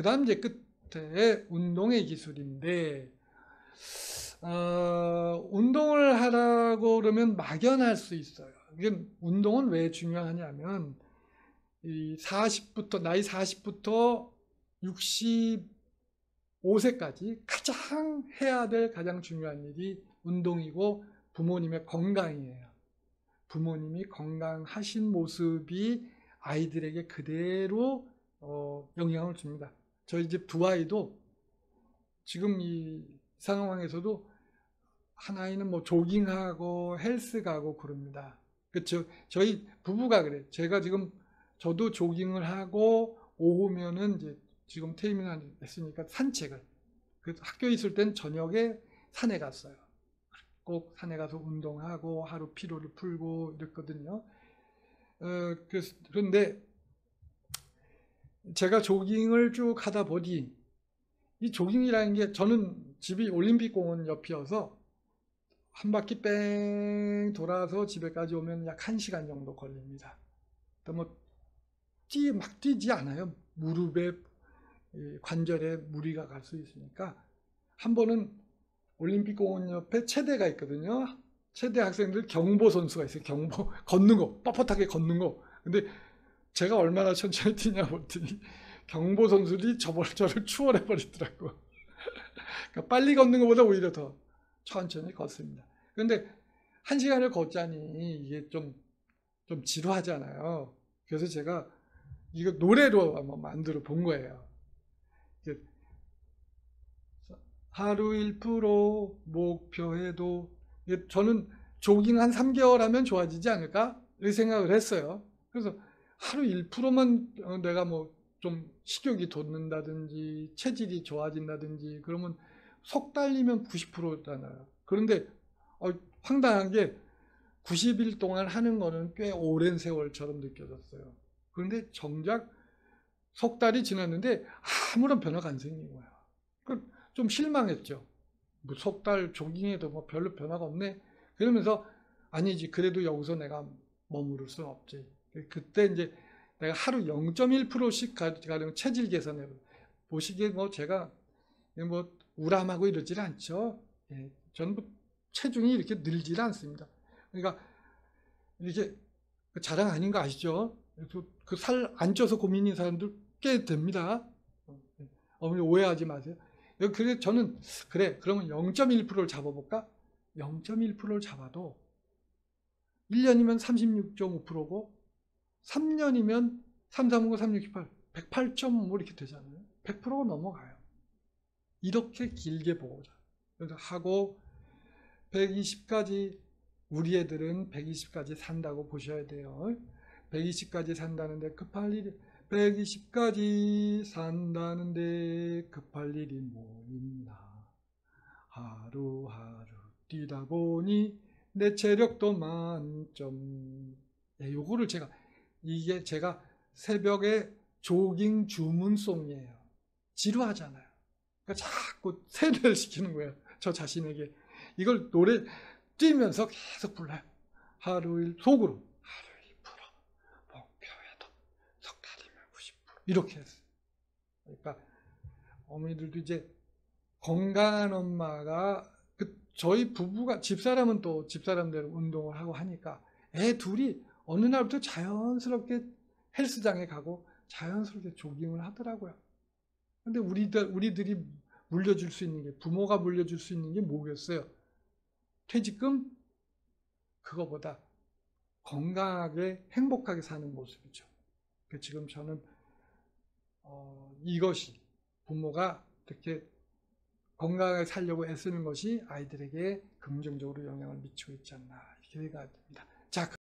그 다음 이제 끝에 운동의 기술인데, 어, 운동을 하라고 그러면 막연할 수 있어요. 이게 운동은 왜 중요하냐면, 이 40부터, 나이 40부터 65세까지 가장 해야 될 가장 중요한 일이 운동이고 부모님의 건강이에요. 부모님이 건강하신 모습이 아이들에게 그대로 어, 영향을 줍니다. 저희 집 두 아이도 지금 이 상황에서도 한 아이는 뭐 조깅하고 헬스 가고 그럽니다. 그렇죠. 저희 부부가 그래. 제가 지금 저도 조깅을 하고 오후면은 이제 지금 테이밍을 했으니까 산책을. 그 학교에 있을 땐 저녁에 산에 갔어요. 꼭 산에 가서 운동하고 하루 피로를 풀고 이랬거든요. 어, 그런데 제가 조깅을 쭉 하다 보니 이 조깅이라는 게 저는 집이 올림픽 공원 옆이어서 한 바퀴 뺑 돌아서 집에까지 오면 약 1시간 정도 걸립니다. 뭐 뛰, 막 뛰지 않아요. 무릎에 관절에 무리가 갈 수 있으니까 한 번은 올림픽 공원 옆에 체대가 있거든요. 체대 학생들 경보 선수가 있어요. 경보 걷는 거 뻣뻣하게 걷는 거. 근데 제가 얼마나 천천히 뛰냐 봤더니 경보 선수들이 저를 저를 추월해 버리더라고. 그러니까 빨리 걷는 것보다 오히려 더 천천히 걷습니다. 그런데 한 시간을 걷자니 이게 좀 좀 지루하잖아요. 그래서 제가 이거 노래로 한번 만들어 본 거예요. 하루 1% 목표해도 저는 조깅 한 3개월 하면 좋아지지 않을까? 이 생각을 했어요. 그래서 하루 1%만 내가 뭐 좀 식욕이 돋는다든지 체질이 좋아진다든지 그러면 석 달이면 90%잖아요. 그런데 어, 황당한 게 90일 동안 하는 거는 꽤 오랜 세월처럼 느껴졌어요. 그런데 정작 석 달이 지났는데 아무런 변화가 안 생긴 거야. 좀 실망했죠. 뭐 석달 조깅해도 뭐 별로 변화가 없네. 그러면서 아니지 그래도 여기서 내가 머무를 수 없지. 그때 이제 내가 하루 0.1%씩 가령 체질 개선해 보시기에 뭐 제가 뭐 우람하고 이러질 않죠. 예, 저는 뭐 체중이 이렇게 늘질 않습니다. 그러니까 이렇게 자랑 아닌 거 아시죠? 그 살 안 쪄서 고민인 사람들 꽤 됩니다. 어머니 오해하지 마세요. 그래 저는 그래 그러면 0.1%를 잡아볼까? 0.1%를 잡아도 1년이면 36.5%고 3년이면 3, 3, 5, 3, 6, 7, 8 108.5 이렇게 되잖아요. 100%가 넘어가요. 이렇게 길게 보고자. 하고 120까지 우리 애들은 120까지 산다고 보셔야 돼요. 120까지 산다는데 급할 일이 120까지 산다는데 급할 일이 뭐 있나 하루하루 뛰다 보니 내 체력도 만점 네, 요거를 제가 이게 제가 새벽에 조깅 주문송이에요. 지루하잖아요. 그러니까 자꾸 세뇌를 시키는 거예요 저 자신에게. 이걸 노래 뛰면서 계속 불러요. 하루 일 속으로 이렇게 했어요. 그러니까 어머니들도 이제 건강한 엄마가 그 저희 부부가 집사람은 또 집사람대로 운동을 하고 하니까 애 둘이 어느 날부터 자연스럽게 헬스장에 가고 자연스럽게 조깅을 하더라고요. 근데 우리들 우리들이 물려줄 수 있는 게 부모가 물려줄 수 있는 게 뭐겠어요? 퇴직금 그거보다 건강하게 행복하게 사는 모습이죠. 그 지금 저는 어, 이것이 부모가 이렇게 건강하게 살려고 애쓰는 것이 아이들에게 긍정적으로 영향을 미치고 있지 않나 이렇게 생각됩니다. 자.